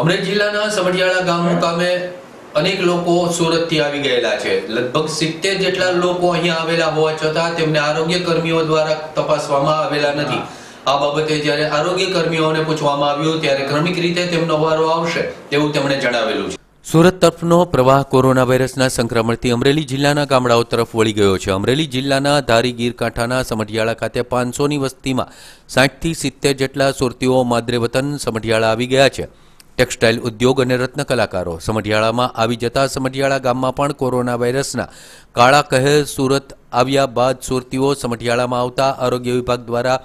અમરેલી જિલ્લાના સમઢિયાળા ગામ મુકામે અનેક લોકો સુરતથી આવી ગયેલા છે. લગભગ સિત્તેર જેટલા લોકો અહીંયા આવેલા હોવા છતાં તેમને આરોગ્ય કર્મીઓ દ્વારા તપાસવામાં આવેલા નથી. આ બાબતે જ્યારે આરોગ્ય કર્મીઓને પૂછવામાં આવ્યું ત્યારે ક્રમિક રીતે તેમનો વારો આવશે તેવું તેમણે જણાવેલું છે. સુરત તરફનો પ્રવાહ કોરોના વાયરસના સંક્રમણથી અમરેલી જિલ્લાના ગામડાઓ તરફ વળી ગયો છે. અમરેલી જિલ્લાના ધારી ગીર કાંઠાના સમઢિયાળા ખાતે પાંચસોની વસ્તીમાં સાઠથી સિત્તેર જેટલા સુરતીઓ માદરે વતન સમઢિયાળા આવી ગયા છે. ટેક્સટાઇલ ઉદ્યોગ અને રત્ન કલાકારો. સમઢિયાળામાં આવી જતા સમઢિયાળા ગામમાં પણ કોરોના વાયરસના કાળા કહેર સુરત આવ્યા બાદ સુરતીઓ સમઢિયાળામાં આવતા આરોગ્ય વિભાગ દ્વારા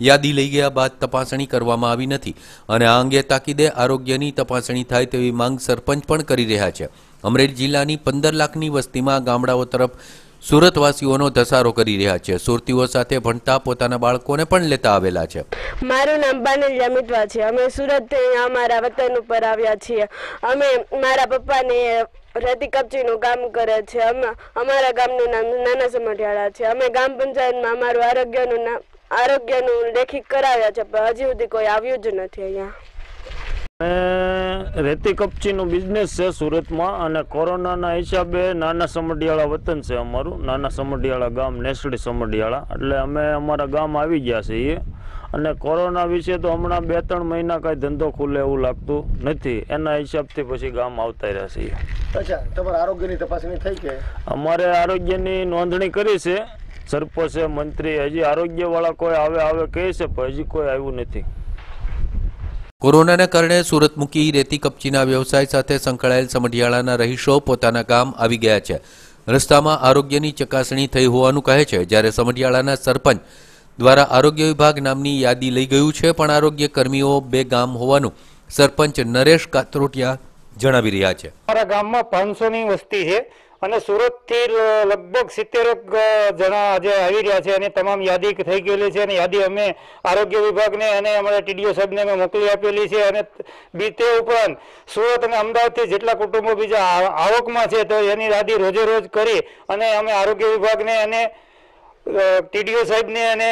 યાદી લઈ ગયા બાદ તપાસણી કરવામાં આવી નથી અને આ અંગે તાકીદે આરોગ્યની તપાસણી થાય તેવી માંગ સરપંચ પણ કરી રહ્યા છે. અમરેલી જિલ્લાની પંદર લાખની વસ્તીમાં ગામડાઓ તરફ સુરતવાસીઓનો ધસારો કરી રહ્યા છે. સુરતીઓ સાથે ભણતા પોતાના બાળકોને પણ લેતા આવેલા છે. મારું નામ બાનલ મિતવા છે. અમે સુરત અહીંયા અમારા વતન ઉપર આવ્યા છીએ. અમે મારા પપ્પાને રેતી કપચીનું કામ કરે છે. અમે, અમારા ગામનું નામ નાના સમઢિયાળા છે. અમે ગામ પંચાયતમાં અમારું આરોગ્યનું નામ, આરોગ્યનું લેખિત કરાવ્યા છે, પણ હજી સુધી કોઈ આવ્યું જ નથી અહીંયા. રેતી કપચીનું બિઝનેસ છે સુરતમાં અને કોરોનાના હિસાબે નાના સમઢિયાળા વતન છે અમારું. નાના સમઢિયાળા ગામ નેસડી સમઢિયાળા. એટલે અમે અમારા ગામ આવી ગયા છીએ. અને કોરોના વિશે તો હમણાં બે ત્રણ મહિના કાંઈ ધંધો ખુલે એવું લાગતું નથી. એના હિસાબથી પછી ગામ આવતા રહ્યા છીએ. અચ્છા તમારા આરોગ્યની તપાસણી થઈ કે? અમારે આરોગ્યની નોંધણી કરી છે. સરપંચે મંત્રી હજી આરોગ્યવાળા કોઈ આવે આવે કહે છે પણ હજી કોઈ આવ્યું નથી. કોરોનાના કારણે સુરત મૂકી રેતી કપચીના વ્યવસાય સાથે સંકળાયેલ સમઢિયાળાના રહીશો પોતાના ગામ આવી ગયા છે. રસ્તામાં આરોગ્યની ચકાસણી થઈ હોવાનું કહે છે. જ્યારે સમઢિયાળાના સરપંચ દ્વારા આરોગ્ય વિભાગ નામની યાદી લઈ ગયું છે, પણ આરોગ્ય કર્મીઓ બે ગામ હોવાનું સરપંચ નરેશ કાતરોટિયા જણાવી રહ્યા છે. અમારા ગામમાં પાંચસો ની વસ્તી છે. અને સુરતથી લગભગ સિત્તેરક જણા આજે આવી રહ્યા છે અને તમામ યાદી થઈ ગયેલી છે અને યાદી અમે આરોગ્ય વિભાગને અને અમારા ટીડીઓ સાહેબને અમે મોકલી આપેલી છે અને તે ઉપરાંત સુરત અને અમદાવાદથી જેટલા કુટુંબો બીજા આવકમાં છે તો એની યાદી રોજે રોજ કરી અને અમે આરોગ્ય વિભાગને અને ટીડીઓ સાહેબને અને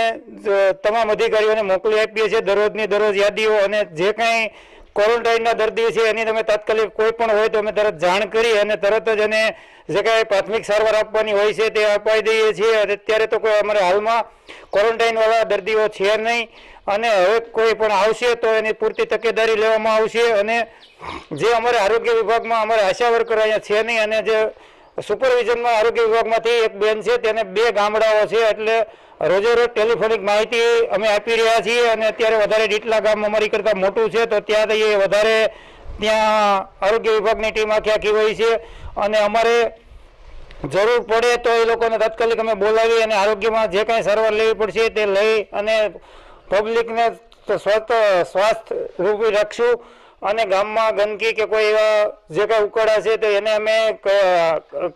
તમામ અધિકારીઓને મોકલી આપીએ છીએ દરરોજની દરરોજ યાદીઓ અને જે કંઈ ક્વોરન્ટાઇનના દર્દી છે, એની તમે તાત્કાલિક કોઈ પણ હોય તો અમે તરત જાણ કરી અને તરત જ એને જે કાંઈ પ્રાથમિક સારવાર આપવાની હોય છે તે અપાઈ દઈએ છીએ. અને અત્યારે તો કોઈ અમારે હાલમાં ક્વોરન્ટાઇનવાળા દર્દીઓ છે નહીં. અને હવે કોઈ પણ આવશે તો એની પૂરતી તકેદારી લેવામાં આવશે. અને જે અમારે આરોગ્ય વિભાગમાં અમારે આશા વર્કર અહીંયા છે નહીં. અને જે સુપરવિઝનમાં આરોગ્ય વિભાગમાંથી એક બેન છે, તેને બે ગામડાઓ છે. એટલે રોજે રોજ ટેલિફોનિક માહિતી અમે આપી રહ્યા છીએ અને અત્યારે વધારે ડીટલા ગામ અમારી કરતાં મોટું છે, તો ત્યાં એ વધારે ત્યાં આરોગ્ય વિભાગની ટીમ આખી આખી હોય છે. અને અમારે જરૂર પડે તો એ લોકોને તાત્કાલિક અમે બોલાવી અને આરોગ્યમાં જે કાંઈ સારવાર લેવી પડશે તે લઈ અને પબ્લિકને સ્વસ્થ સ્વાસ્થ્ય રૂપી રાખશું. અને ગામમાં ગંદકી કે કોઈ એવા જે કાંઈ ઉકળા છે તો એને અમે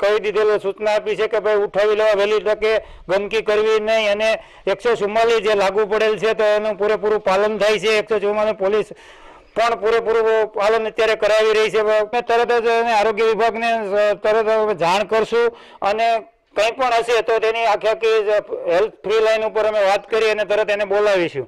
કહી દીધેલું સૂચના આપી છે કે ભાઈ ઉઠાવી લેવા વહેલી તકે ગંદકી કરવી નહીં અને એકસો ચુમ્માલીસ જે લાગુ પડેલ છે તો એનું પૂરેપૂરું પાલન થાય છે. એકસો ચુમ્માલીસ પોલીસ પણ પૂરેપૂરું પાલન અત્યારે કરાવી રહી છે. અમે તરત જ આરોગ્ય વિભાગને તરત જાણ કરશું અને કંઈ પણ હશે તો તેની આખી આખી હેલ્થ ફ્રી લાઇન ઉપર અમે વાત કરી અને તરત એને બોલાવીશું.